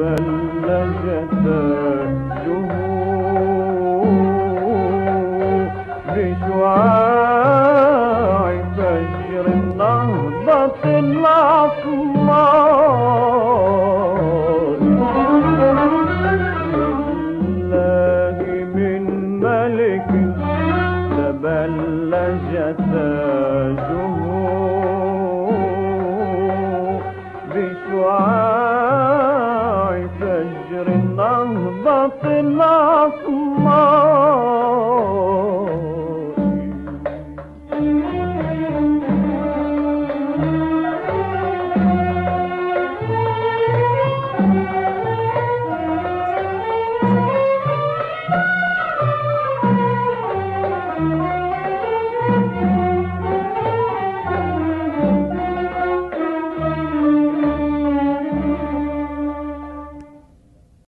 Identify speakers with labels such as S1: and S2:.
S1: بلغت الشهور بشعاع فجر نهضة الأقمار لله من ملك بشعاع hecrinden batına